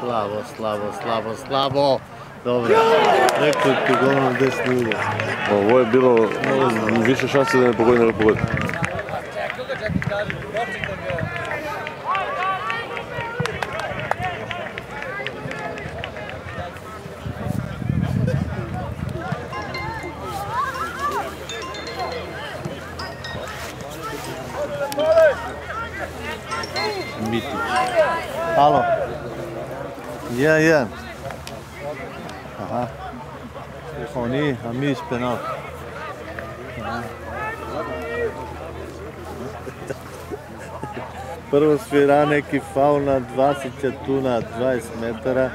Slabo, slabo, slabo, slabo. Dobro, rekao ti golom desni ugao. Ovo je bilo više šanse da ne pogodi nego pogodi. Mitić. Halo. Jedan, jedan. Aha. Oni, a mi s penal. Prvo svira neki faul na 20 tu na 20 metara.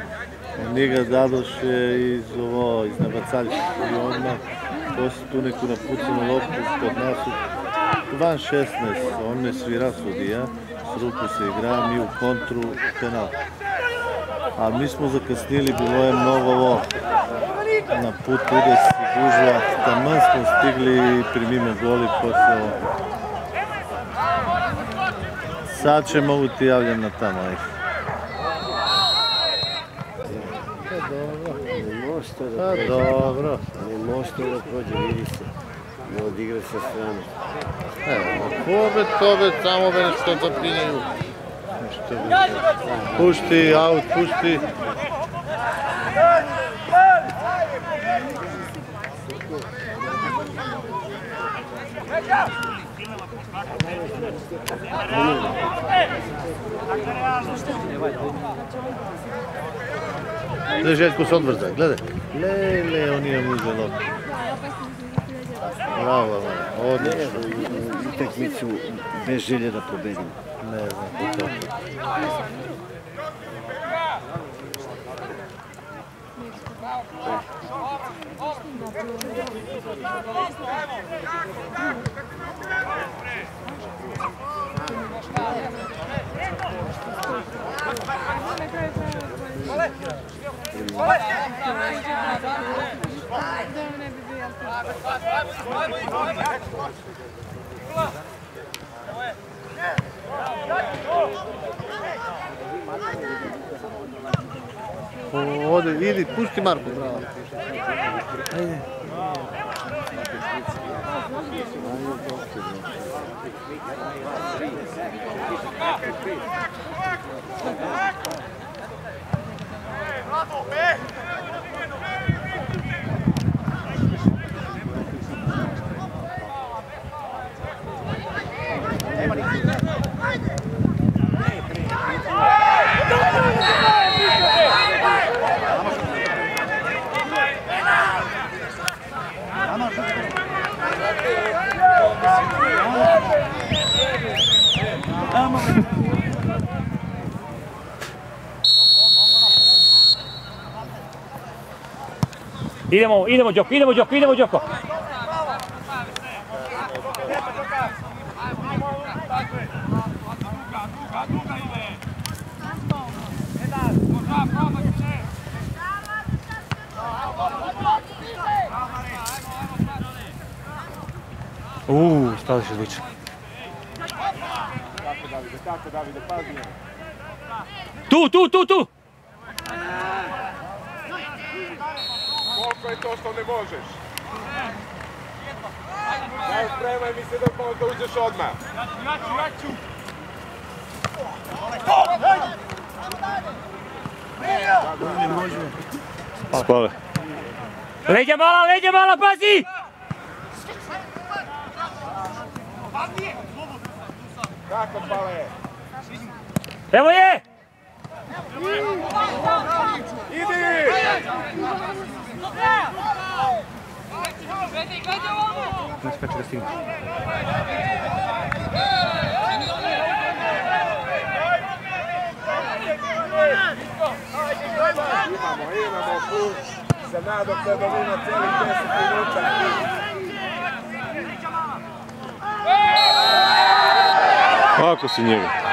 Oni ga zadoše iz ovo, iz nabacalja. I odmah poslije tu neku napucanu loptu kod nas u van 16. On ne svira sudija. S ruku se igra, mi u kontru penal. A mi smo zakasnili, bilo je mnogo ovo na put udes i gužva. Taman smo stigli i primimo goli poslije ovo. Sad će mogu ti javljam na tamo. Pa dobro. Ne može to da prođe, vidi se. Не одигра се срани. Е, бе то бе, само бе нещо да пине. Пушти, аут, пушти. Лежетко с отвърза, гледай. Леле, ония му залог. Bravo, bravo, odlično. U utakmicu bez želje da pobedimo. Ne znam kako to. Ode, idi, pusti Marko, bravo. Ajde. Idemo, idemo Đoko, idemo Đoko, idemo Đoko. Uuu, stali se zvuči. Tu, tu, tu, tu! Koliko je to što ne možeš? Daj, spremaj mi se da možda uđeš odmah. Spale. Leđa mala, leđa mala, pazi! Kako pale? Evo je! Idi! Ne É o balé. Vem aí! Idi! Não fica assim. cocinero.